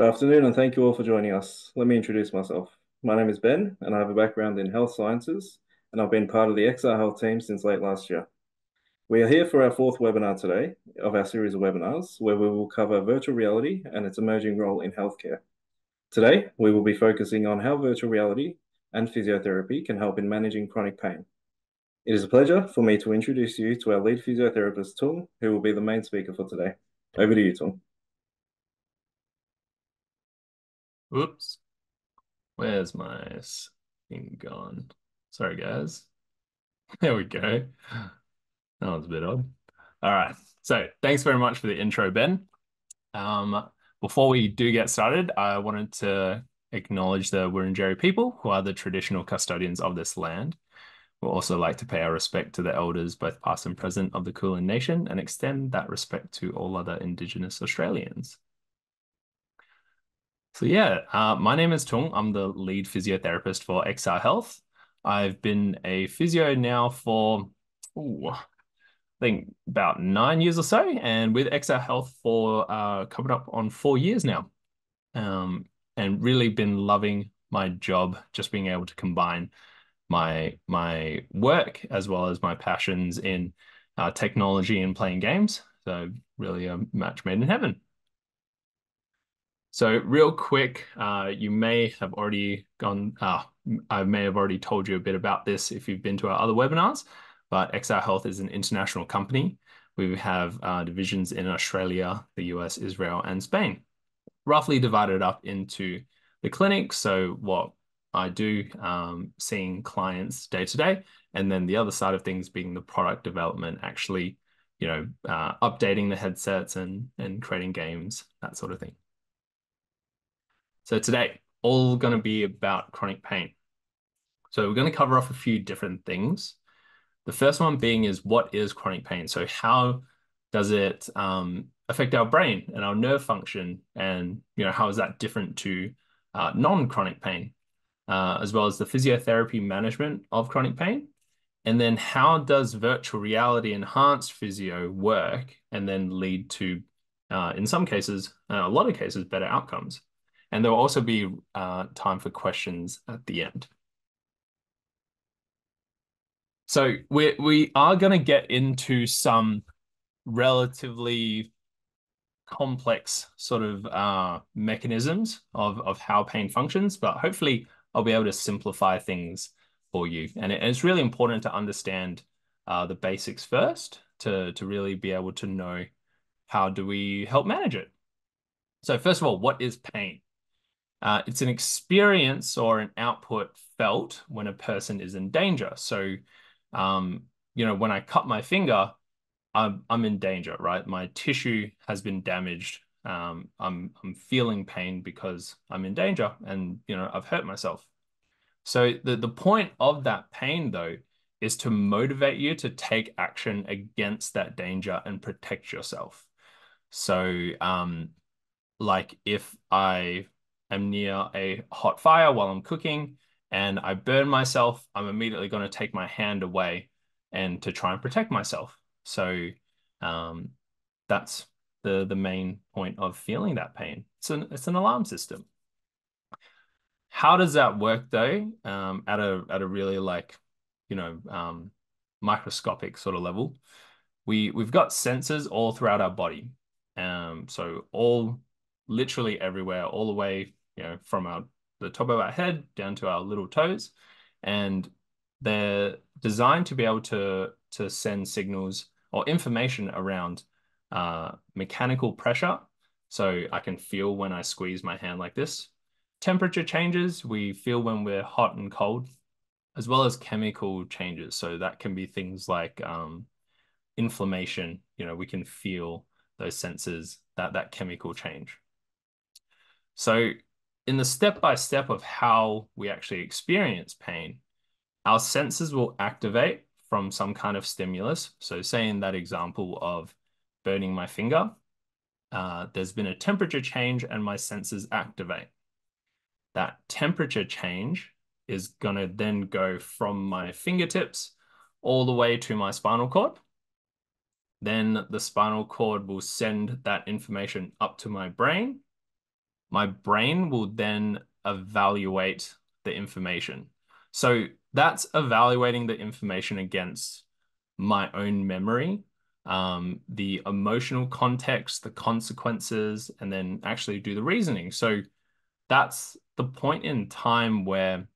Good afternoon, and thank you all for joining us. Let me introduce myself. My name is Ben, and I have a background in health sciences, and I've been part of the XR Health team since late last year. We are here for our fourth webinar today of our series of webinars, where we will cover virtual reality and its emerging role in healthcare. Today, we will be focusing on how virtual reality and physiotherapy can help in managing chronic pain. It is a pleasure for me to introduce you to our lead physiotherapist, Tung, who will be the main speaker for today. Over to you, Tung. Oops. Where's my thing gone? Sorry, guys. There we go. That was a bit odd. All right. So thanks very much for the intro, Ben. Um, before we do get started, I wanted to acknowledge the Wurundjeri people, who are the traditional custodians of this land. We'll also like to pay our respect to the elders, both past and present, of the Kulin Nation, and extend that respect to all other Indigenous Australians. So yeah, uh, my name is Tung. I'm the lead physiotherapist for XR Health. I've been a physio now for, ooh, I think about nine years or so, and with XR Health for uh, coming up on four years now. Um, and really been loving my job, just being able to combine my my work as well as my passions in uh, technology and playing games. So really a match made in heaven. So real quick, uh, you may have already gone, uh, I may have already told you a bit about this if you've been to our other webinars, but XR Health is an international company. We have uh, divisions in Australia, the US, Israel, and Spain, roughly divided up into the clinic. So what I do, um, seeing clients day to day, and then the other side of things being the product development, actually, you know, uh, updating the headsets and and creating games, that sort of thing. So today, all going to be about chronic pain. So we're going to cover off a few different things. The first one being is what is chronic pain? So how does it um, affect our brain and our nerve function? And you know how is that different to uh, non-chronic pain, uh, as well as the physiotherapy management of chronic pain? And then how does virtual reality enhanced physio work and then lead to, uh, in some cases, uh, a lot of cases, better outcomes? And there will also be uh, time for questions at the end. So we we are going to get into some relatively complex sort of uh, mechanisms of, of how pain functions, but hopefully I'll be able to simplify things for you. And it, it's really important to understand uh, the basics first to, to really be able to know how do we help manage it. So first of all, what is pain? Uh, it's an experience or an output felt when a person is in danger. So, um, you know, when I cut my finger, I'm, I'm in danger, right? My tissue has been damaged. Um, I'm, I'm feeling pain because I'm in danger and, you know, I've hurt myself. So the, the point of that pain, though, is to motivate you to take action against that danger and protect yourself. So, um, like if I am near a hot fire while I'm cooking and I burn myself, I'm immediately going to take my hand away and to try and protect myself. So um, that's the the main point of feeling that pain. It's an it's an alarm system. How does that work though? Um, at a at a really like you know um, microscopic sort of level, we we've got sensors all throughout our body. Um, so all literally everywhere, all the way you know, from our the top of our head down to our little toes, and they're designed to be able to to send signals or information around uh, mechanical pressure. So I can feel when I squeeze my hand like this. Temperature changes, we feel when we're hot and cold, as well as chemical changes. So that can be things like um, inflammation. You know, we can feel those senses, that that chemical change. So in the step by step of how we actually experience pain, our senses will activate from some kind of stimulus. So, say in that example of burning my finger, uh, there's been a temperature change and my senses activate. That temperature change is going to then go from my fingertips all the way to my spinal cord. Then the spinal cord will send that information up to my brain my brain will then evaluate the information. So that's evaluating the information against my own memory, um, the emotional context, the consequences, and then actually do the reasoning. So that's the point in time where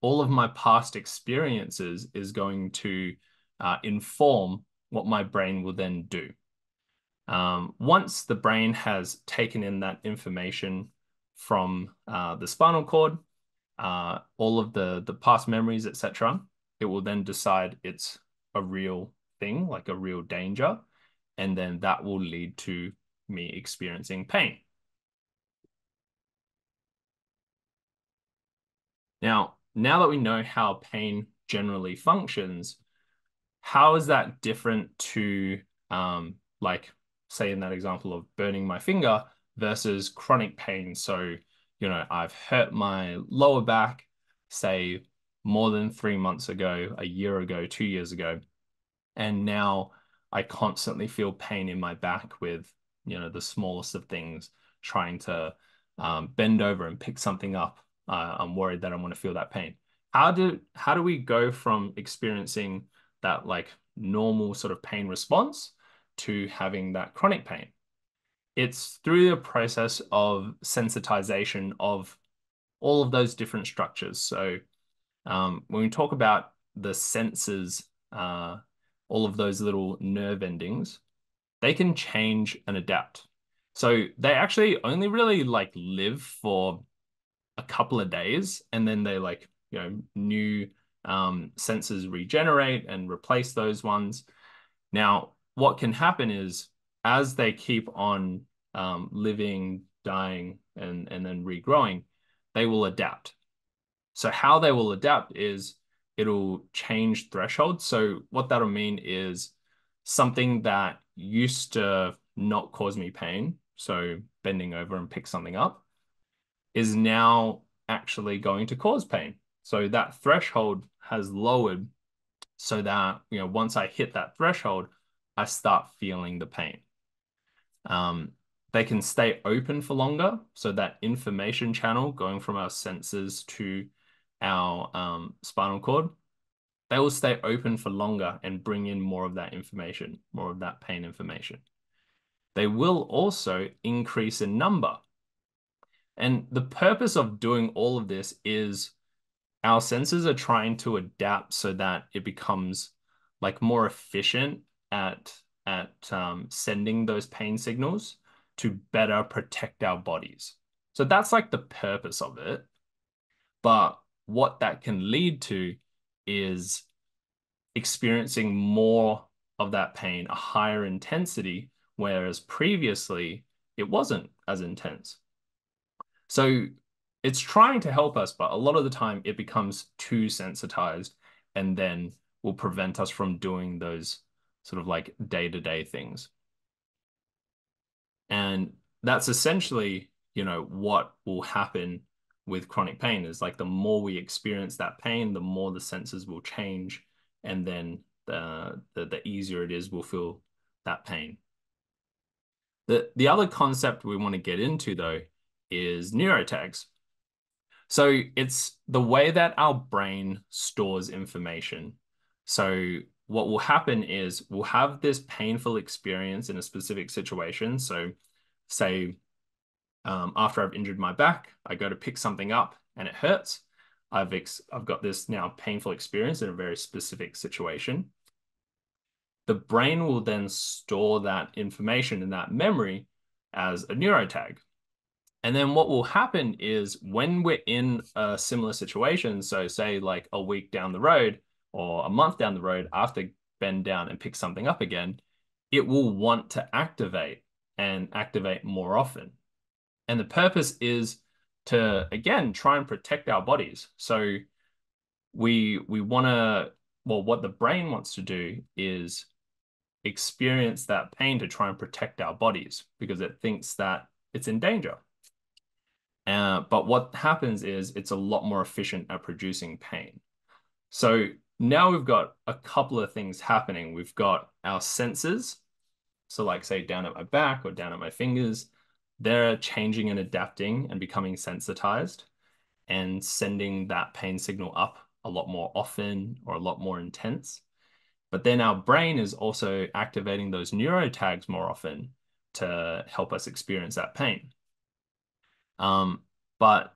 all of my past experiences is going to uh, inform what my brain will then do. Um, once the brain has taken in that information from uh, the spinal cord, uh, all of the the past memories, etc., it will then decide it's a real thing, like a real danger, and then that will lead to me experiencing pain. Now, now that we know how pain generally functions, how is that different to um, like say in that example of burning my finger versus chronic pain. So, you know, I've hurt my lower back, say more than three months ago, a year ago, two years ago. And now I constantly feel pain in my back with, you know, the smallest of things, trying to um, bend over and pick something up. Uh, I'm worried that I'm going to feel that pain. How do how do we go from experiencing that like normal sort of pain response to having that chronic pain. It's through the process of sensitization of all of those different structures. So um, when we talk about the senses, uh, all of those little nerve endings, they can change and adapt. So they actually only really like live for a couple of days and then they like, you know, new um, senses regenerate and replace those ones. Now, what can happen is as they keep on um, living, dying, and, and then regrowing, they will adapt. So how they will adapt is it'll change thresholds. So what that'll mean is something that used to not cause me pain, so bending over and pick something up, is now actually going to cause pain. So that threshold has lowered so that, you know, once I hit that threshold, I start feeling the pain. Um, they can stay open for longer. So that information channel going from our senses to our um, spinal cord, they will stay open for longer and bring in more of that information, more of that pain information. They will also increase in number. And the purpose of doing all of this is our senses are trying to adapt so that it becomes like more efficient at at um, sending those pain signals to better protect our bodies. So that's like the purpose of it. But what that can lead to is experiencing more of that pain, a higher intensity, whereas previously it wasn't as intense. So it's trying to help us, but a lot of the time it becomes too sensitized and then will prevent us from doing those sort of like day-to-day things. And that's essentially, you know, what will happen with chronic pain is like the more we experience that pain, the more the senses will change, and then the the, the easier it is we'll feel that pain. The the other concept we want to get into though is neurotags. So it's the way that our brain stores information. So what will happen is we'll have this painful experience in a specific situation. So, say, um, after I've injured my back, I go to pick something up and it hurts. I've I've got this now painful experience in a very specific situation. The brain will then store that information in that memory as a neurotag. And then what will happen is when we're in a similar situation, so say like a week down the road, or a month down the road after bend down and pick something up again, it will want to activate and activate more often. And the purpose is to again try and protect our bodies. So we we want to well what the brain wants to do is experience that pain to try and protect our bodies because it thinks that it's in danger. Uh, but what happens is it's a lot more efficient at producing pain. So now we've got a couple of things happening. We've got our senses. So like say down at my back or down at my fingers, they're changing and adapting and becoming sensitized and sending that pain signal up a lot more often or a lot more intense. But then our brain is also activating those neurotags more often to help us experience that pain. Um, but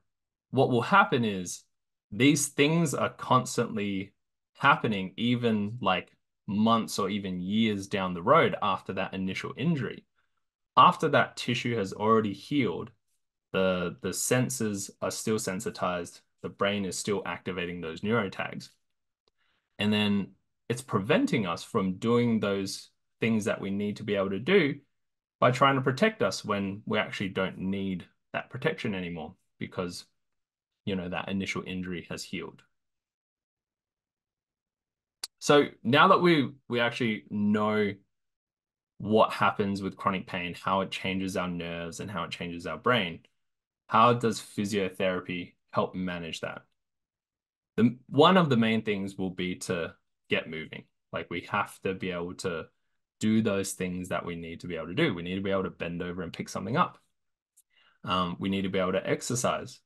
what will happen is these things are constantly happening, even like months or even years down the road after that initial injury. After that tissue has already healed, the, the senses are still sensitized, the brain is still activating those neurotags. And then it's preventing us from doing those things that we need to be able to do by trying to protect us when we actually don't need that protection anymore because you know that initial injury has healed. So now that we we actually know what happens with chronic pain, how it changes our nerves and how it changes our brain, how does physiotherapy help manage that? The one of the main things will be to get moving. Like we have to be able to do those things that we need to be able to do. We need to be able to bend over and pick something up. Um, we need to be able to exercise,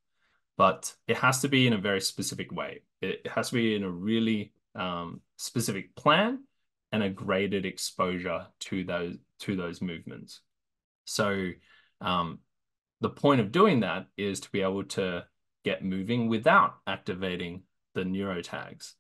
but it has to be in a very specific way. It has to be in a really um, specific plan and a graded exposure to those to those movements. So um, the point of doing that is to be able to get moving without activating the neurotags.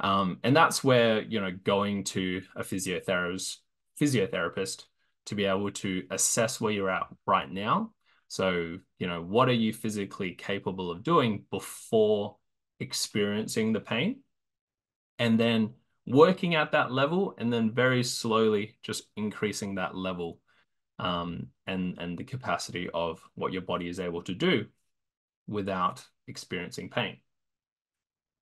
Um, and that's where, you know, going to a physiotherapist, physiotherapist to be able to assess where you're at right now. So, you know, what are you physically capable of doing before experiencing the pain? And then working at that level and then very slowly just increasing that level um, and, and the capacity of what your body is able to do without experiencing pain.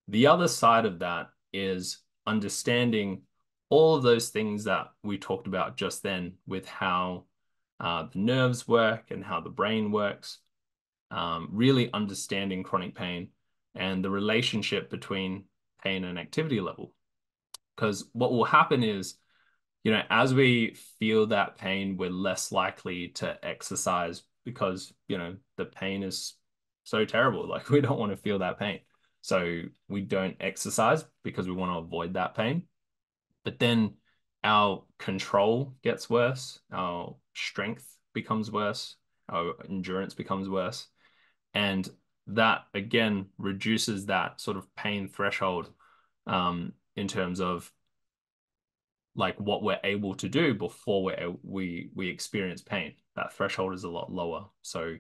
The other side of that is understanding all of those things that we talked about just then with how uh, the nerves work and how the brain works, um, really understanding chronic pain and the relationship between pain and activity level. Because what will happen is, you know, as we feel that pain, we're less likely to exercise because, you know, the pain is so terrible. Like we don't want to feel that pain. So we don't exercise because we want to avoid that pain. But then our control gets worse, our strength becomes worse, our endurance becomes worse. And that again reduces that sort of pain threshold um, in terms of like what we're able to do before we we we experience pain. That threshold is a lot lower. So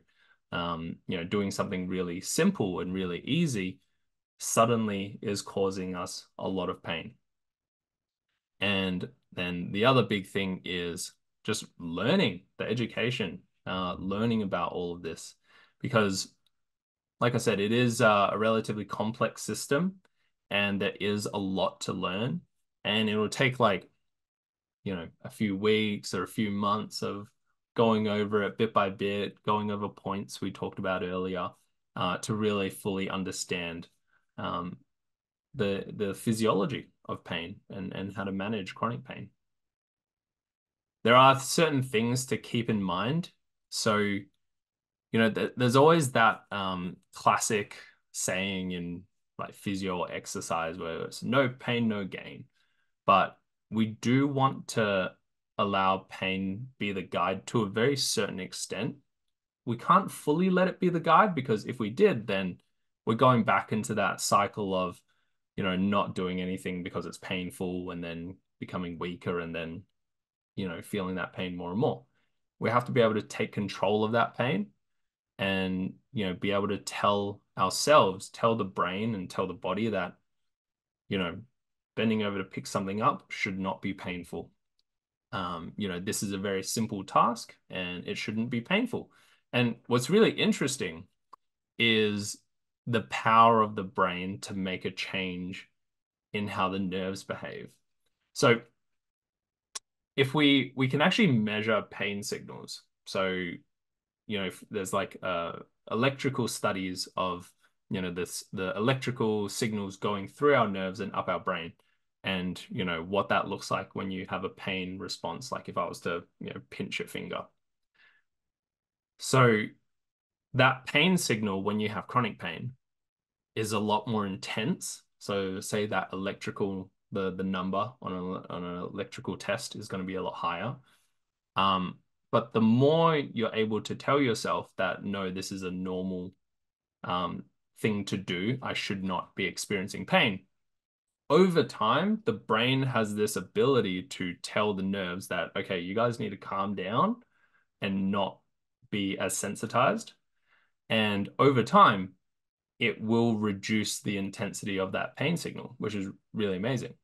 um, you know, doing something really simple and really easy suddenly is causing us a lot of pain. And then the other big thing is just learning the education, uh, learning about all of this, because, like I said, it is uh, a relatively complex system, and there is a lot to learn, and it will take like, you know, a few weeks or a few months of going over it bit by bit, going over points we talked about earlier, uh, to really fully understand um, the the physiology of pain and and how to manage chronic pain. There are certain things to keep in mind. So, you know, th there's always that um, classic saying in like physio or exercise where it's no pain, no gain. But we do want to allow pain be the guide to a very certain extent. We can't fully let it be the guide because if we did, then we're going back into that cycle of you know not doing anything because it's painful and then becoming weaker and then you know feeling that pain more and more we have to be able to take control of that pain and you know be able to tell ourselves tell the brain and tell the body that you know bending over to pick something up should not be painful um, you know this is a very simple task and it shouldn't be painful and what's really interesting is the power of the brain to make a change in how the nerves behave. So if we we can actually measure pain signals. So you know, there's like uh, electrical studies of you know this the electrical signals going through our nerves and up our brain and you know what that looks like when you have a pain response like if i was to you know pinch a finger So that pain signal when you have chronic pain is a lot more intense. So say that electrical the the number on, a, on an electrical test is going to be a lot higher. Um, but the more you're able to tell yourself that no, this is a normal um, thing to do, I should not be experiencing pain. Over time, the brain has this ability to tell the nerves that, okay, you guys need to calm down and not be as sensitized. And over time, it will reduce the intensity of that pain signal, which is really amazing.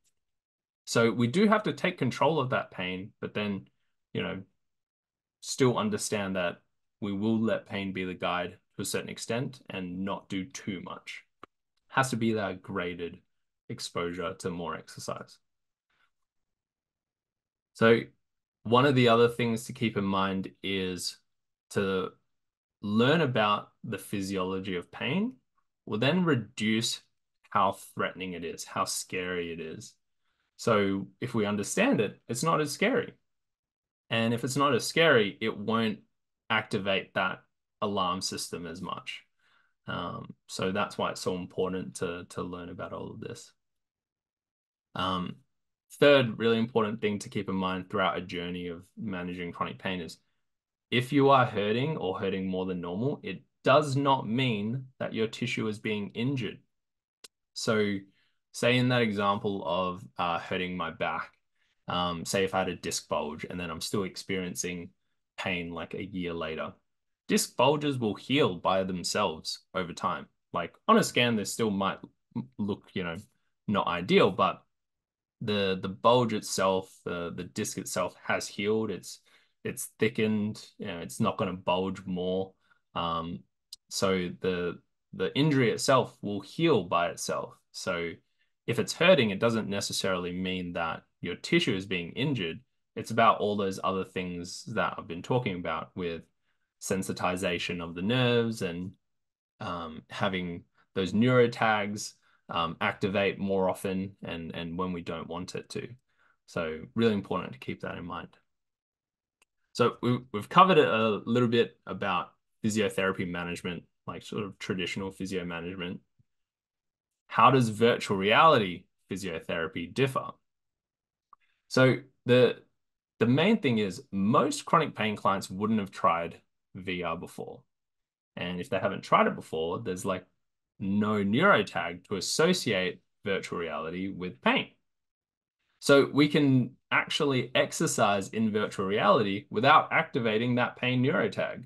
So we do have to take control of that pain, but then, you know, still understand that we will let pain be the guide to a certain extent and not do too much. Has to be that graded exposure to more exercise. So one of the other things to keep in mind is to learn about the physiology of pain will then reduce how threatening it is, how scary it is. So if we understand it, it's not as scary. And if it's not as scary, it won't activate that alarm system as much. Um, so that's why it's so important to, to learn about all of this. Um, third really important thing to keep in mind throughout a journey of managing chronic pain is if you are hurting or hurting more than normal, it does not mean that your tissue is being injured. So say in that example of uh, hurting my back, um, say if I had a disc bulge and then I'm still experiencing pain like a year later, disc bulges will heal by themselves over time. Like on a scan, they still might look, you know, not ideal, but the the bulge itself, the the disc itself has healed. It's it's thickened. You know, it's not going to bulge more. Um, so the the injury itself will heal by itself. So if it's hurting, it doesn't necessarily mean that your tissue is being injured. It's about all those other things that I've been talking about with sensitization of the nerves and um, having those neurotags um, activate more often and, and when we don't want it to. So really important to keep that in mind. So we, we've covered a little bit about physiotherapy management, like sort of traditional physio management. How does virtual reality physiotherapy differ? So the the main thing is most chronic pain clients wouldn't have tried VR before. And if they haven't tried it before, there's like no neurotag to associate virtual reality with pain. So we can actually exercise in virtual reality without activating that pain neurotag.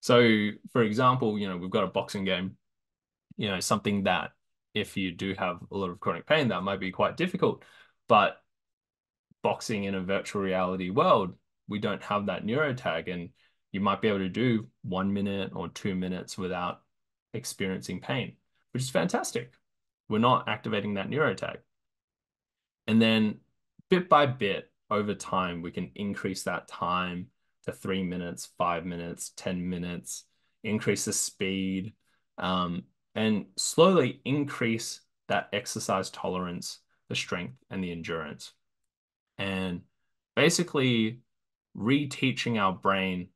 So for example, you know, we've got a boxing game, you know, something that if you do have a lot of chronic pain, that might be quite difficult. But boxing in a virtual reality world, we don't have that neurotag. And you might be able to do one minute or two minutes without experiencing pain, which is fantastic. We're not activating that neurotag. And then bit by bit over time, we can increase that time to three minutes, five minutes, 10 minutes, increase the speed, um, and slowly increase that exercise tolerance, the strength, and the endurance. And basically reteaching our brain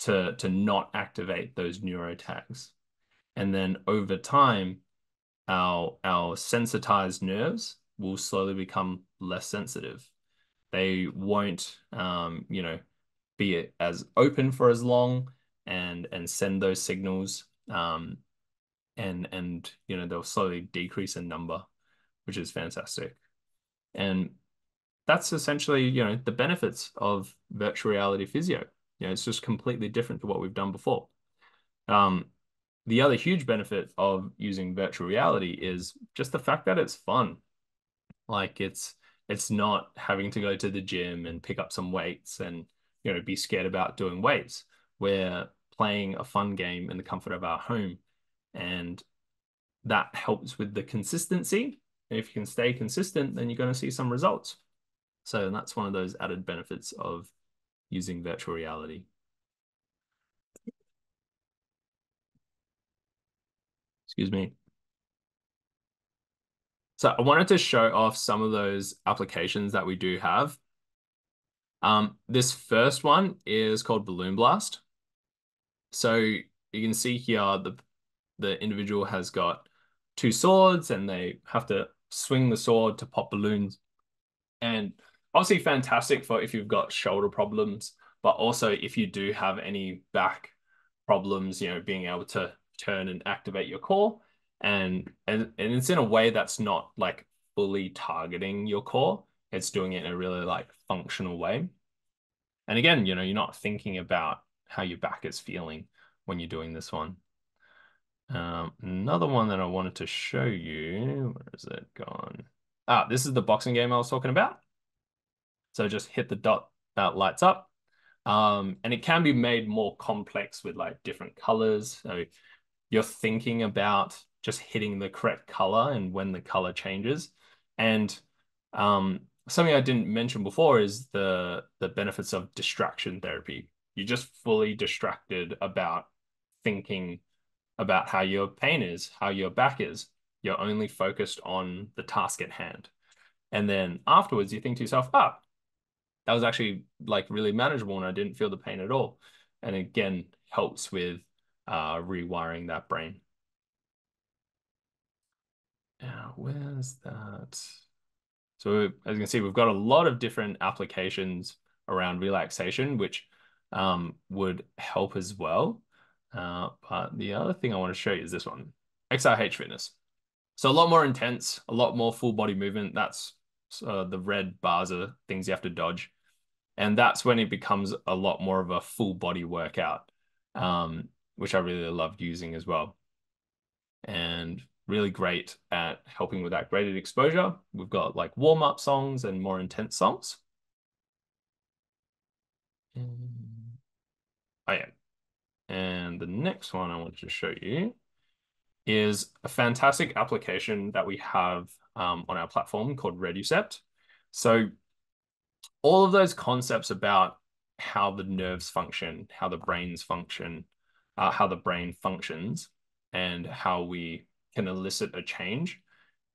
to, to not activate those neurotags. And then over time, our, our sensitized nerves will slowly become less sensitive. They won't, um, you know, be as open for as long and and send those signals um, and and you know they'll slowly decrease in number, which is fantastic. And that's essentially you know the benefits of virtual reality physio. You know, it's just completely different to what we've done before. Um, the other huge benefit of using virtual reality is just the fact that it's fun. Like it's it's not having to go to the gym and pick up some weights and you know be scared about doing weights. We're playing a fun game in the comfort of our home and that helps with the consistency. And if you can stay consistent, then you're going to see some results. So that's one of those added benefits of using virtual reality. Excuse me. So I wanted to show off some of those applications that we do have. Um, this first one is called Balloon Blast. So you can see here the the individual has got two swords and they have to swing the sword to pop balloons. And obviously fantastic for if you've got shoulder problems, but also if you do have any back problems, you know, being able to turn and activate your core. And, and, and it's in a way that's not like fully targeting your core. It's doing it in a really like functional way. And again, you know, you're not thinking about how your back is feeling when you're doing this one. Um, another one that I wanted to show you, where is it gone? Ah, this is the boxing game I was talking about. So just hit the dot that lights up. Um, and it can be made more complex with like different colors. So you're thinking about just hitting the correct color and when the color changes. And um, something I didn't mention before is the the benefits of distraction therapy. You're just fully distracted about thinking about how your pain is, how your back is. You're only focused on the task at hand. And then afterwards, you think to yourself, ah, that was actually like really manageable and I didn't feel the pain at all. And again, helps with uh, rewiring that brain. Now, where's that? So as you can see, we've got a lot of different applications around relaxation, which um, would help as well. Uh, but the other thing I want to show you is this one, XRH Fitness. So a lot more intense, a lot more full body movement. That's uh, the red bars are things you have to dodge. And that's when it becomes a lot more of a full body workout, um, which I really loved using as well. And really great at helping with that graded exposure. We've got like warm up songs and more intense songs. Oh yeah, and the next one I want to show you is a fantastic application that we have um, on our platform called Reducept. So all of those concepts about how the nerves function, how the brains function, uh, how the brain functions, and how we can elicit a change.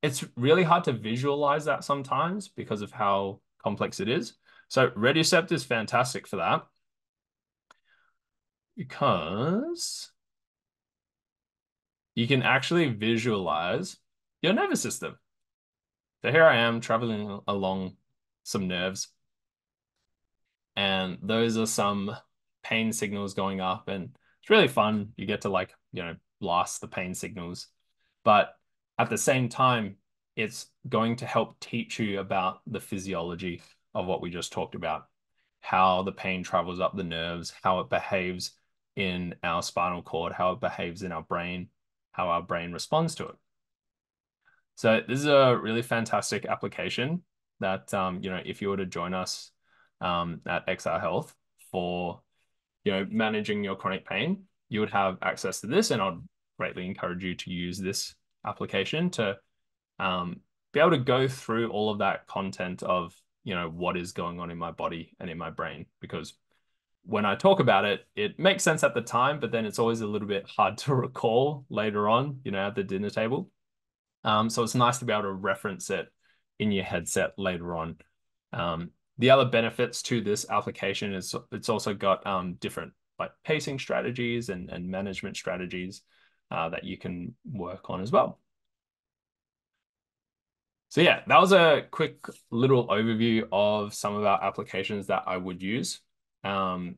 It's really hard to visualize that sometimes because of how complex it is. So Reducept is fantastic for that because you can actually visualize your nervous system. So here I am traveling along some nerves, and those are some pain signals going up, and it's really fun. You get to like, you know, blast the pain signals, but at the same time, it's going to help teach you about the physiology of what we just talked about, how the pain travels up the nerves, how it behaves in our spinal cord, how it behaves in our brain, how our brain responds to it. So this is a really fantastic application that, um, you know, if you were to join us um, at XR Health for, you know, managing your chronic pain, you would have access to this. And I'd greatly encourage you to use this application to um, be able to go through all of that content of, you know, what is going on in my body and in my brain, because when I talk about it, it makes sense at the time, but then it's always a little bit hard to recall later on, you know, at the dinner table. Um, so it's nice to be able to reference it in your headset later on. Um, the other benefits to this application is it's also got um, different like pacing strategies and, and management strategies uh, that you can work on as well. So yeah, that was a quick little overview of some of our applications that I would use. Um,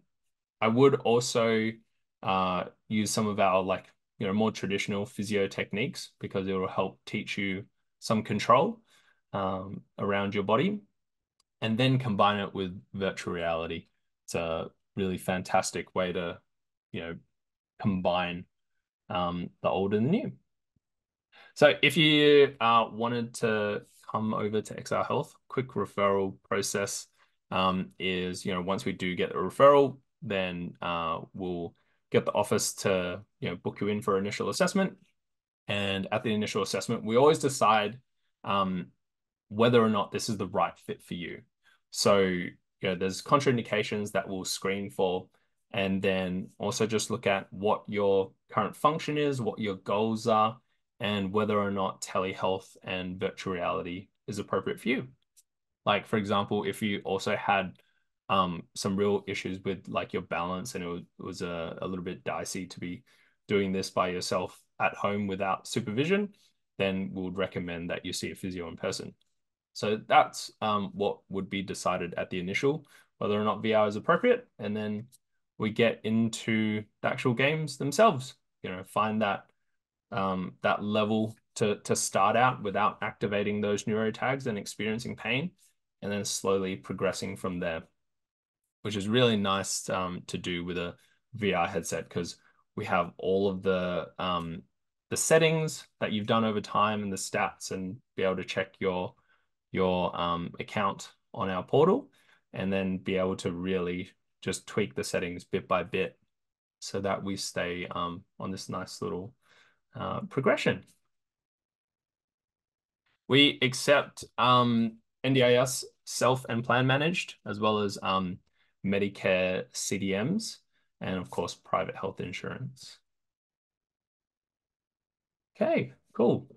I would also uh, use some of our like you know more traditional physio techniques because it will help teach you some control um, around your body, and then combine it with virtual reality. It's a really fantastic way to you know combine um, the old and the new. So if you uh, wanted to come over to XR Health, quick referral process um, is, you know, once we do get the referral, then uh, we'll get the office to, you know, book you in for initial assessment. And at the initial assessment, we always decide um, whether or not this is the right fit for you. So, you know, there's contraindications that we'll screen for, and then also just look at what your current function is, what your goals are, and whether or not telehealth and virtual reality is appropriate for you. Like, for example, if you also had um, some real issues with like your balance, and it was, it was a, a little bit dicey to be doing this by yourself at home without supervision, then we would recommend that you see a physio in person. So that's um, what would be decided at the initial, whether or not VR is appropriate, and then we get into the actual games themselves. You know, find that um, that level to to start out without activating those neurotags and experiencing pain, and then slowly progressing from there, which is really nice um, to do with a VR headset because we have all of the um, the settings that you've done over time and the stats, and be able to check your your um, account on our portal, and then be able to really just tweak the settings bit by bit so that we stay um, on this nice little uh, progression. We accept um, NDIS self and plan managed, as well as um, Medicare CDMs, and of course, private health insurance. Okay, cool.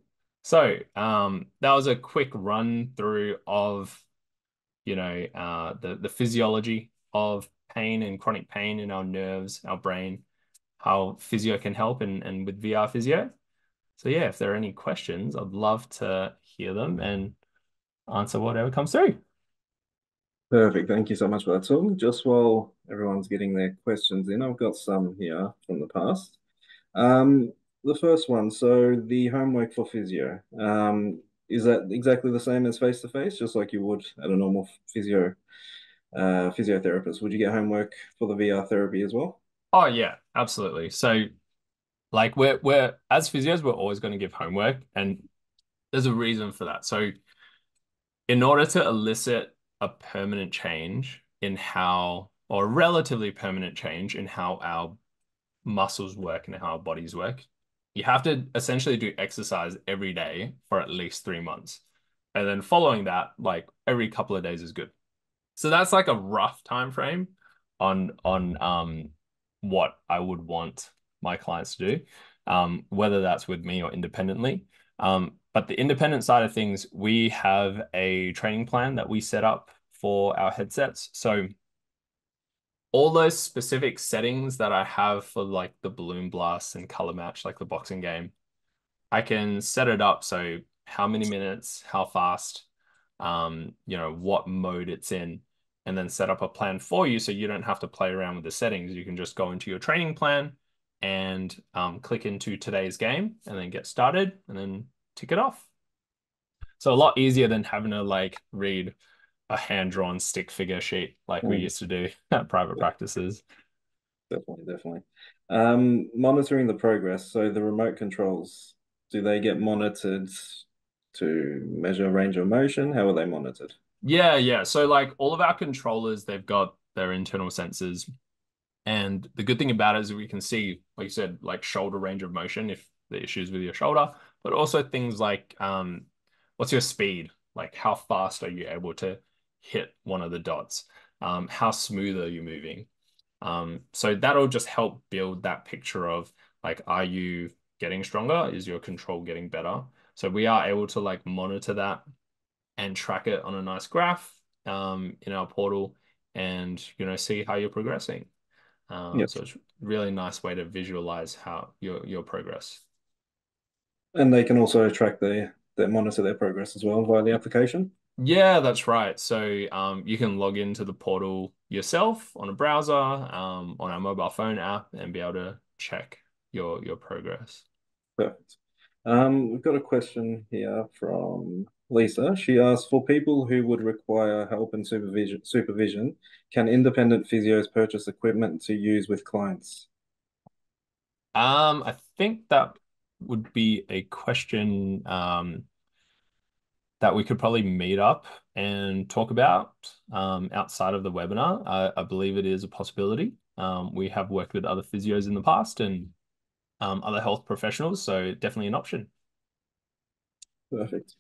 So um, that was a quick run through of, you know, uh, the, the physiology of pain and chronic pain in our nerves, our brain, how physio can help and, and with VR physio. So yeah, if there are any questions, I'd love to hear them and answer whatever comes through. Perfect. Thank you so much for that, Tom. Just while everyone's getting their questions in, I've got some here from the past. Um, the first one, so the homework for physio, um, is that exactly the same as face to face, just like you would at a normal physio uh, physiotherapist? Would you get homework for the VR therapy as well? Oh yeah, absolutely. So like we're we're as physios, we're always going to give homework, and there's a reason for that. So in order to elicit a permanent change in how or relatively permanent change in how our muscles work and how our bodies work, you have to essentially do exercise every day for at least three months. And then following that, like every couple of days is good. So that's like a rough time frame on on um what I would want my clients to do, um, whether that's with me or independently. Um, but the independent side of things, we have a training plan that we set up for our headsets. So all those specific settings that I have for like the balloon blast and color match, like the boxing game, I can set it up so how many minutes, how fast, um, you know, what mode it's in, and then set up a plan for you so you don't have to play around with the settings. You can just go into your training plan and um, click into today's game and then get started and then tick it off. So a lot easier than having to like read a hand-drawn stick figure sheet like mm. we used to do at private practices. Definitely, definitely. Um, monitoring the progress. So the remote controls, do they get monitored to measure range of motion? How are they monitored? Yeah, yeah. So like all of our controllers, they've got their internal sensors. And the good thing about it is we can see, like you said, like shoulder range of motion if the issues with your shoulder, but also things like um, what's your speed? Like how fast are you able to hit one of the dots? Um, how smooth are you moving? Um, so that'll just help build that picture of like, are you getting stronger? Is your control getting better? So we are able to like monitor that and track it on a nice graph um, in our portal and you know see how you're progressing. Um. So it's really nice way to visualize how your your progress. And they can also track their their monitor their progress as well via the application. Yeah, that's right. So um, you can log into the portal yourself on a browser, um, on our mobile phone app, and be able to check your your progress. Perfect. Um, we've got a question here from Lisa. She asks for people who would require help and supervision. Supervision, can independent physios purchase equipment to use with clients? Um, I think that would be a question um, that we could probably meet up and talk about um, outside of the webinar. I, I believe it is a possibility. Um, we have worked with other physios in the past and um, other health professionals, so definitely an option. Perfect.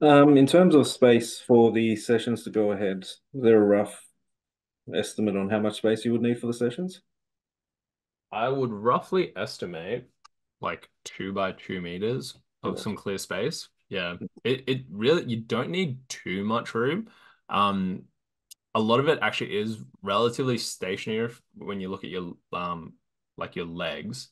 Um, in terms of space for the sessions to go ahead, is there a rough estimate on how much space you would need for the sessions? I would roughly estimate like two by two meters of some clear space. Yeah, it, it really, you don't need too much room. Um, a lot of it actually is relatively stationary when you look at your um like your legs.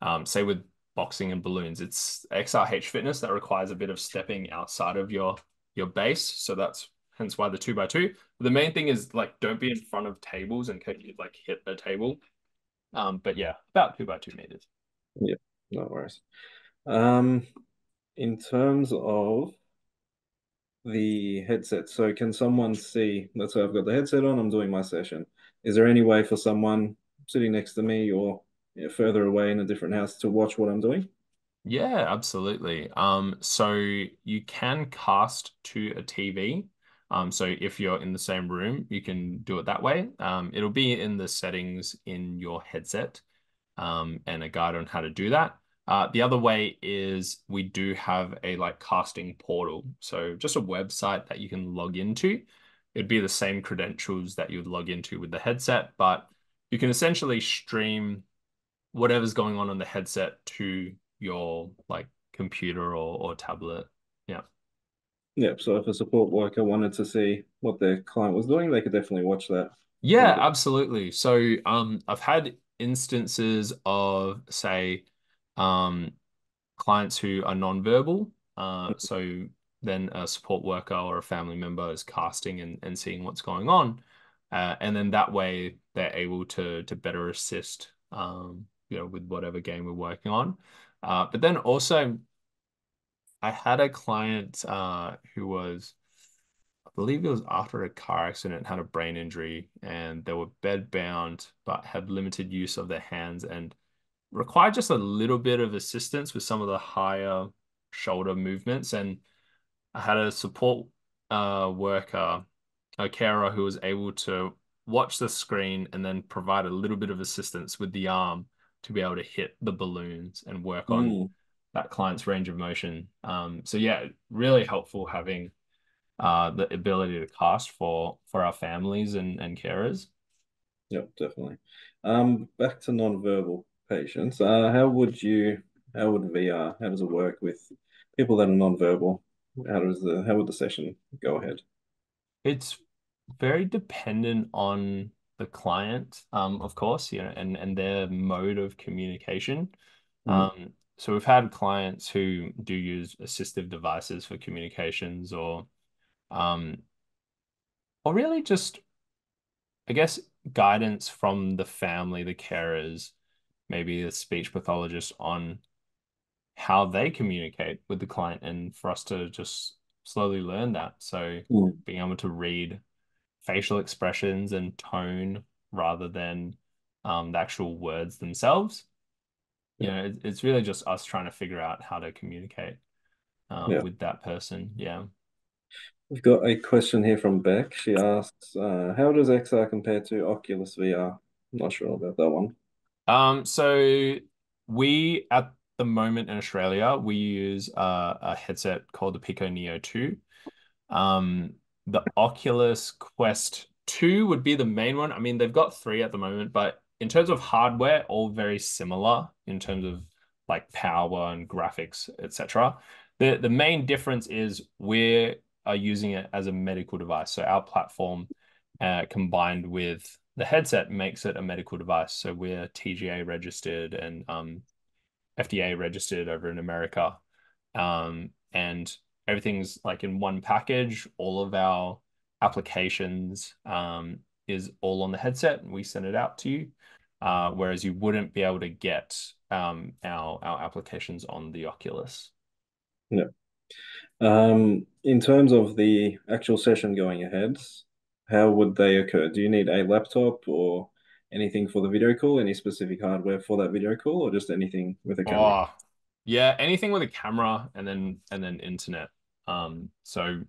Um, say with boxing and balloons, it's XRH fitness that requires a bit of stepping outside of your your base. So that's hence why the two by two. But the main thing is like don't be in front of tables in case you like hit a table. Um, but yeah, about two by two meters. Yeah, no worries. Um, in terms of the headset, so can someone see? Let's say I've got the headset on, I'm doing my session. Is there any way for someone sitting next to me or you know, further away in a different house to watch what I'm doing? Yeah, absolutely. Um, so you can cast to a TV. Um, so if you're in the same room, you can do it that way. Um, it'll be in the settings in your headset, um, and a guide on how to do that. Uh, the other way is we do have a like casting portal. So just a website that you can log into. It'd be the same credentials that you would log into with the headset, but you can essentially stream whatever's going on on the headset to your like computer or, or tablet. Yeah. Yep. So if a support worker wanted to see what their client was doing, they could definitely watch that. Yeah, absolutely. So um I've had instances of say um clients who are non-verbal. Uh so then a support worker or a family member is casting and, and seeing what's going on. Uh, and then that way they're able to to better assist um you know with whatever game we're working on. Uh, but then also, I had a client uh, who was, I believe it was after a car accident, had a brain injury, and they were bed bound, but had limited use of their hands and required just a little bit of assistance with some of the higher shoulder movements. And I had a support uh, worker, a carer, who was able to watch the screen and then provide a little bit of assistance with the arm to be able to hit the balloons and work on mm. that client's range of motion. Um, so yeah, really helpful having uh, the ability to cast for for our families and, and carers. Yep, definitely. Um, back to non-verbal patients. Uh, how would you how would VR how does it work with people that are non-verbal? How does the how would the session go ahead? It's very dependent on the client, um, of course, you know, and and their mode of communication. Mm. Um, so we've had clients who do use assistive devices for communications, or, um, or really just, I guess, guidance from the family, the carers, maybe a speech pathologist on how they communicate with the client, and for us to just slowly learn that. So mm. being able to read facial expressions and tone rather than um, the actual words themselves. You know, it, it's really just us trying to figure out how to communicate um, yeah. with that person. Yeah. We've got a question here from Beck. She asks, uh, "How does XR compare to Oculus VR?" I'm not sure about that one. Um, so we at the moment in Australia we use uh, a headset called the Pico Neo Two. Um, the Oculus Quest 2 would be the main one. I mean, they've got three at the moment, but in terms of hardware, all very similar in terms of like power and graphics, etc. The the main difference is we are using it as a medical device. So our platform uh, combined with the headset makes it a medical device. So we're TGA registered and um, FDA registered over in America. Um, and everything's like in one package. All of our applications um, is all on the headset, and we send it out to you. Uh, whereas you wouldn't be able to get um, our our applications on the Oculus. Yeah. Um, in terms of the actual session going ahead, how would they occur? Do you need a laptop or anything for the video call? Any specific hardware for that video call, or just anything with a camera? Oh, yeah, anything with a camera and then and then internet. Um, so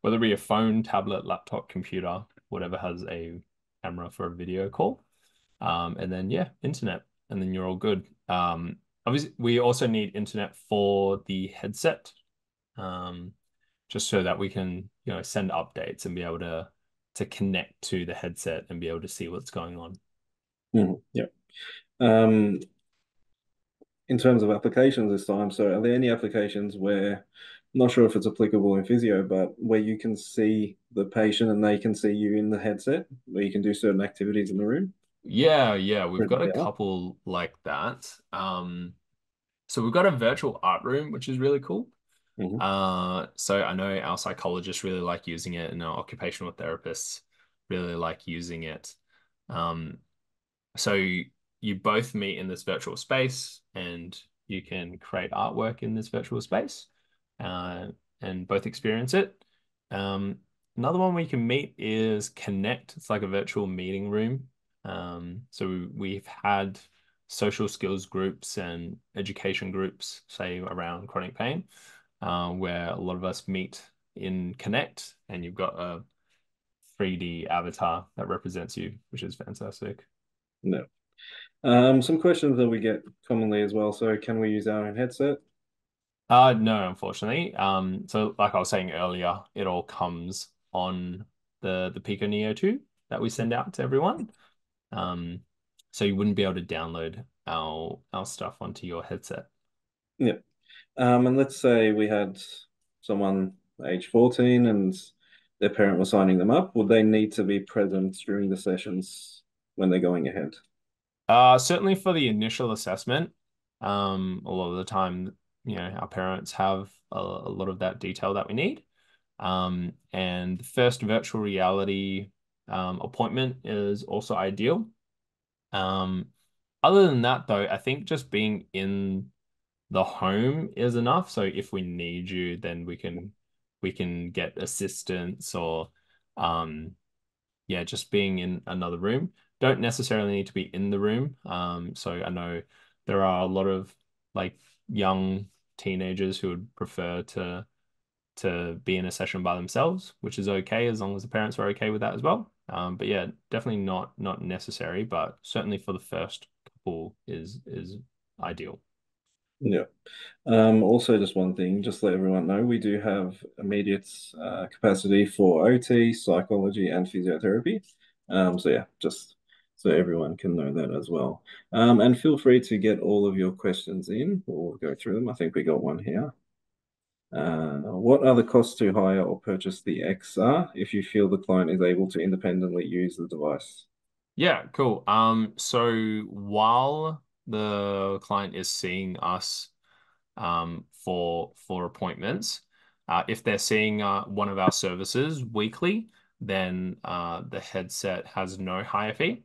whether it be a phone, tablet, laptop, computer, whatever has a camera for a video call. Um, and then yeah, internet, and then you're all good. Um, obviously, we also need internet for the headset, um, just so that we can you know send updates and be able to to connect to the headset and be able to see what's going on. Mm, yeah. Um, in terms of applications this time, so are there any applications where I'm not sure if it's applicable in physio, but where you can see the patient and they can see you in the headset, where you can do certain activities in the room. Yeah, yeah, we've got a couple like that. Um, so we've got a virtual art room, which is really cool. Mhm. Uh, so I know our psychologists really like using it, and our occupational therapists really like using it. Um, so you both meet in this virtual space, and you can create artwork in this virtual space, uh, and both experience it. Um, another one we can meet is Connect. It's like a virtual meeting room. Um, so we've had social skills groups and education groups, say around chronic pain, uh, where a lot of us meet in Connect, and you've got a 3D avatar that represents you, which is fantastic. No. Um, some questions that we get commonly as well. So, can we use our own headset? Uh, no, unfortunately. Um, so like I was saying earlier, it all comes on the the Pico Neo 2 that we send out to everyone. Um, so you wouldn't be able to download our our stuff onto your headset. Yeah. Um, and let's say we had someone age 14 and their parent was signing them up. Would they need to be present during the sessions when they're going ahead? Uh, certainly for the initial assessment, um, a lot of the time, you know, our parents have a, a lot of that detail that we need. Um, and the first virtual reality um, appointment is also ideal. Um, other than that, though, I think just being in the home is enough. So if we need you, then we can we can get assistance or um yeah, just being in another room. Don't necessarily need to be in the room. Um, so I know there are a lot of like young teenagers who would prefer to to be in a session by themselves, which is okay as long as the parents are okay with that as well. Um, but yeah, definitely not not necessary, but certainly for the first couple is is ideal. Yeah. Um, also, just one thing, just let everyone know, we do have immediate uh, capacity for OT, psychology, and physiotherapy. Um, so yeah, just so everyone can know that as well. Um, and feel free to get all of your questions in. We'll go through them. I think we got one here. Uh, what are the costs to hire or purchase the XR if you feel the client is able to independently use the device? Yeah, cool. Um, so while the client is seeing us um, for for appointments, uh, if they're seeing uh, one of our services weekly, then uh, the headset has no hire fee.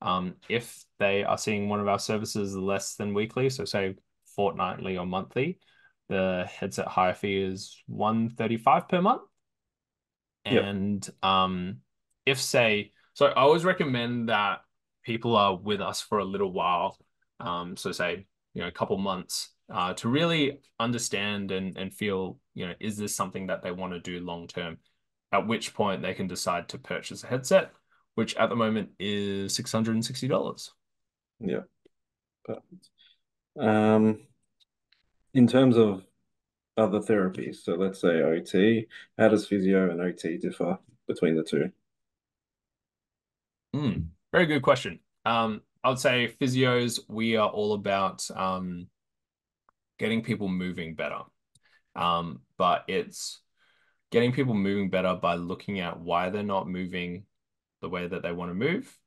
Um, if they are seeing one of our services less than weekly, so say fortnightly or monthly, the headset hire fee is 135 per month. Yep. And um, if say, so I always recommend that people are with us for a little while. Um, so say, you know, a couple months uh, to really understand and, and feel, you know, is this something that they want to do long term? At which point they can decide to purchase a headset, which at the moment is $660. Yeah. Perfect. Um, in terms of other therapies, so let's say OT, how does physio and OT differ between the two? Mm, very good question. Um, I would say physios, we are all about um, getting people moving better. Um, but it's getting people moving better by looking at why they're not moving the way that they want to move.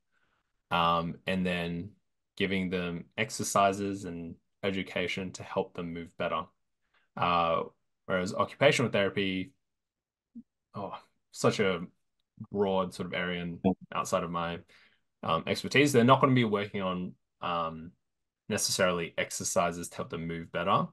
Um, and then giving them exercises and education to help them move better. Uh, whereas occupational therapy, oh, such a broad sort of area and outside of my um, expertise. They're not going to be working on um, necessarily exercises to help them move better,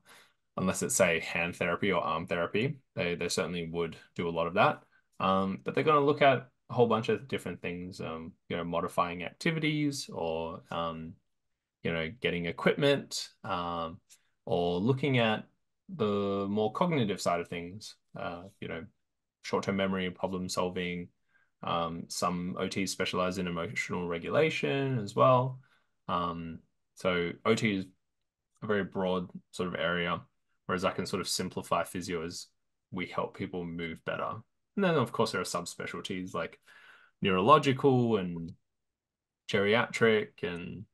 unless it's say hand therapy or arm therapy. They they certainly would do a lot of that. Um, but they're going to look at a whole bunch of different things, um, you know, modifying activities or um, you know, getting equipment, um, or looking at the more cognitive side of things, uh, you know, short-term memory, problem solving. Um, some OTs specialize in emotional regulation as well. Um, so OT is a very broad sort of area, whereas I can sort of simplify physio as we help people move better. And then of course there are subspecialties like neurological and geriatric and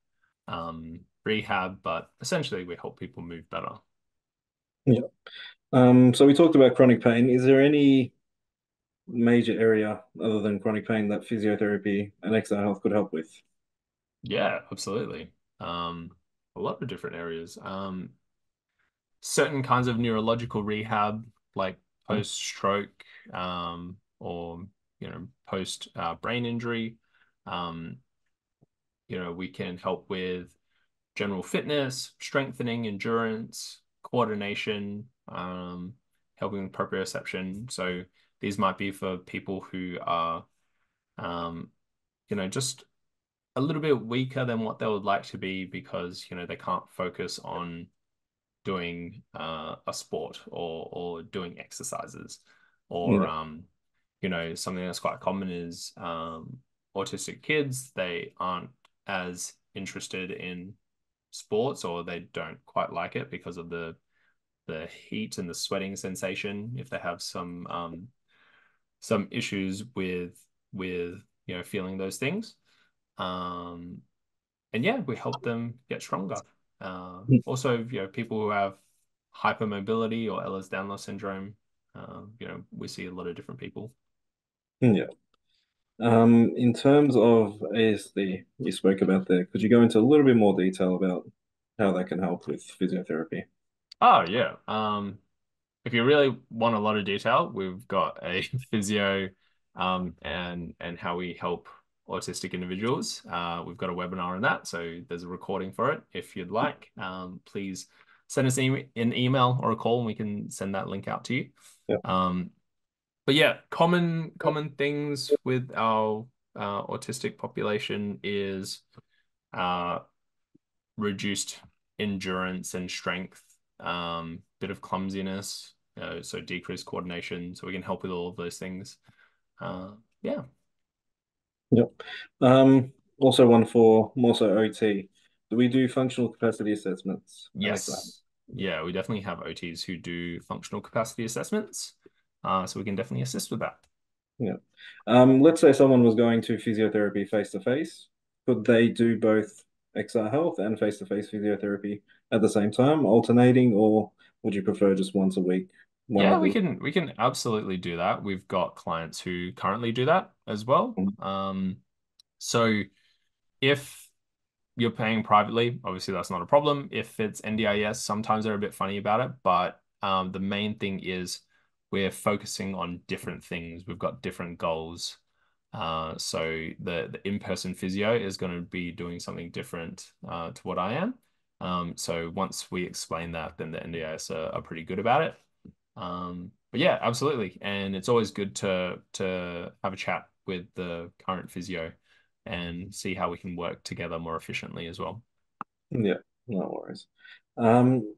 um, rehab, but essentially we help people move better. Yeah. Um, so we talked about chronic pain. Is there any major area other than chronic pain that physiotherapy and exercise health could help with? Yeah, absolutely. Um, a lot of different areas. Um, certain kinds of neurological rehab, like post-stroke, um, or you know, post uh, brain injury. Um, you know, we can help with general fitness, strengthening, endurance, coordination, um, helping with proprioception. So these might be for people who are, um, you know, just a little bit weaker than what they would like to be because, you know, they can't focus on doing uh, a sport or or doing exercises or Yeah. um, you know, something that's quite common is um, autistic kids, they aren't as interested in sports or they don't quite like it because of the the heat and the sweating sensation if they have some um some issues with with you know feeling those things um and yeah we help them get stronger uh, also you know people who have hypermobility or Ehlers-Danlos syndrome um you know we see a lot of different people Yeah. Um, in terms of ASD, you spoke about there. Could you go into a little bit more detail about how that can help with physiotherapy? oh yeah um if you really want a lot of detail, we've got a physio um, and and how we help autistic individuals. Uh, we've got a webinar on that, so there's a recording for it. If you'd like, um, please send us an, email or a call, and we can send that link out to you. Yeah. Um, but yeah, common common things with our uh, autistic population is uh, reduced endurance and strength, um, bit of clumsiness, uh, so decreased coordination. So we can help with all of those things. Uh, yeah. Yep. Um, also one for more so OT. Do we do functional capacity assessments? Yes. Yeah, we definitely have OTs who do functional capacity assessments. Uh, so we can definitely assist with that. Yeah. Um, let's say someone was going to physiotherapy face to face. Could they do both XR Health and face to face physiotherapy at the same time, alternating, or would you prefer just once a week, Yeah, we can we can absolutely do that. We've got clients who currently do that as well. Mhm. Um, so if you're paying privately, obviously that's not a problem. If it's NDIS, sometimes they're a bit funny about it, but um, the main thing is we're focusing on different things. We've got different goals. Uh, so the the in-person physio is going to be doing something different uh, to what I am. Um, so once we explain that, then the NDIS are, are pretty good about it. Um, but yeah, absolutely. And it's always good to to have a chat with the current physio and see how we can work together more efficiently as well. Yeah, no worries. Um,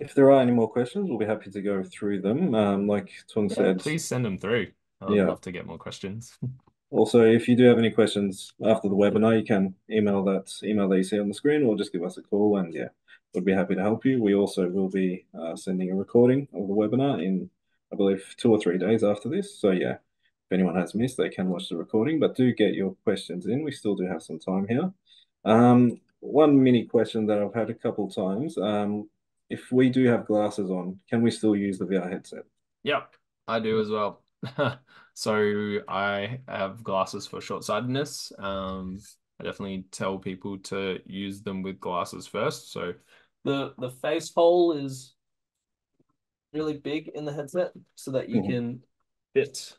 if there are any more questions, we'll be happy to go through them. Um, like Tung Yeah, said, please send them through. I'd yeah. love to get more questions. Also, if you do have any questions after the webinar, you can email that email that you see on the screen, or just give us a call, and yeah, we'd be happy to help you. We also will be uh, sending a recording of the webinar in, I believe, two or three days after this. So yeah, if anyone has missed, they can watch the recording. But do get your questions in. We still do have some time here. Um, one mini question that I've had a couple times. Um, if we do have glasses on, can we still use the VR headset? Yep, I do as well. So I have glasses for short-sightedness. Um, I definitely tell people to use them with glasses first. So the the face hole is really big in the headset so that you Mhm. can fit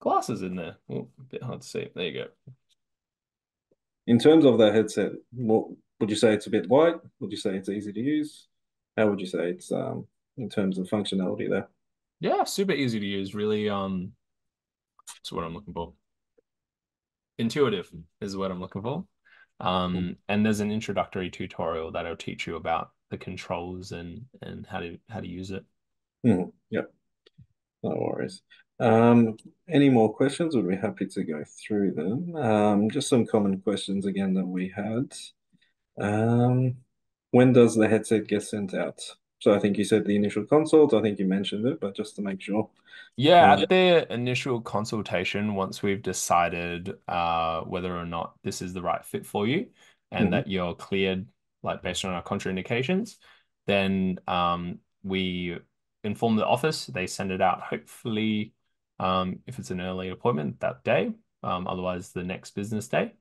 glasses in there. A bit hard to see. There you go. In terms of that headset, what would you say it's a bit light? Would you say it's easy to use? How would you say it's um in terms of functionality there? Yeah, super easy to use. Really, um, that's what I'm looking for. Intuitive is what I'm looking for. Um, and there's an introductory tutorial that'll teach you about the controls and and how to how to use it. Mhm. Yep, no worries. Um, any more questions? We'd be happy to go through them. Um, just some common questions again that we had. Um, when does the headset get sent out? So I think you said the initial consult. I think you mentioned it, but just to make sure. Yeah, Uh, at the initial consultation, once we've decided uh, whether or not this is the right fit for you and mhm. that you're cleared, like based on our contraindications, then um, we inform the office. They send it out hopefully um, if it's an early appointment that day, um, otherwise the next business day.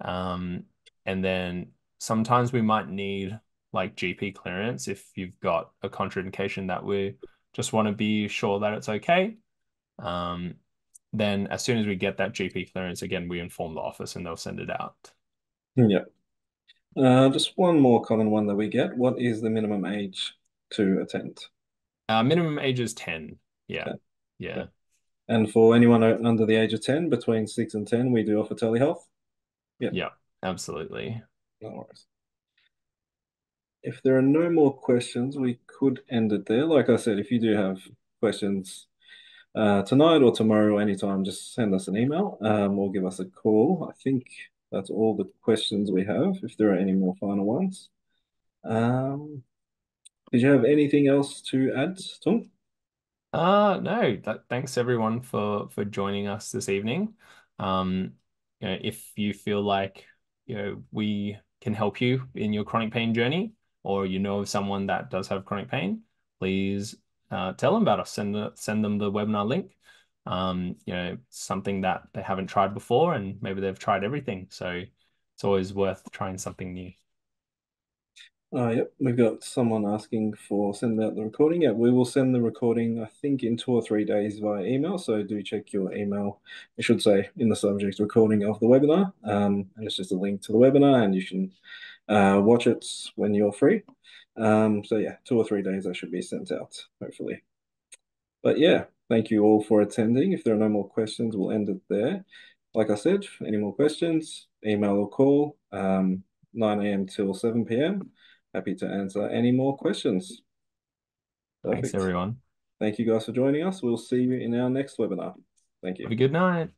Um, and then sometimes we might need like GP clearance if you've got a contraindication that we just want to be sure that it's okay. Um, then as soon as we get that GP clearance, again, we inform the office and they'll send it out. Yeah. Uh, just one more common one that we get. What is the minimum age to attend? Uh, minimum age is 10. Yeah. Okay. Yeah. And for anyone under the age of 10, between 6 and 10, we do offer telehealth. Yeah. Yeah, absolutely. No worries. If there are no more questions, we could end it there. Like I said, if you do have questions uh, tonight or tomorrow or anytime, just send us an email um, or give us a call. I think that's all the questions we have, if there are any more final ones. Um, did you have anything else to add, Tom? Uh, no, that, thanks everyone for for joining us this evening. Um, you know, if you feel like you know we can help you in your chronic pain journey, or you know of someone that does have chronic pain, please uh, tell them about us. Send send them the webinar link. Um, you know, something that they haven't tried before, and maybe they've tried everything. So it's always worth trying something new. Uh, yep, we've got someone asking for send out the recording. Yeah, we will send the recording, I think, in two or three days via email. So do check your email. It should say in the subject recording of the webinar. Um, and it's just a link to the webinar, and you can uh, watch it when you're free. Um, so yeah, two or three days I should be sent out, hopefully. But yeah, thank you all for attending. If there are no more questions, we'll end it there. Like I said, any more questions, email or call, um, 9 a.m. till 7 p.m happy to answer any more questions. Perfect. Thanks, everyone. Thank you guys for joining us. We'll see you in our next webinar. Thank you. Have a good night.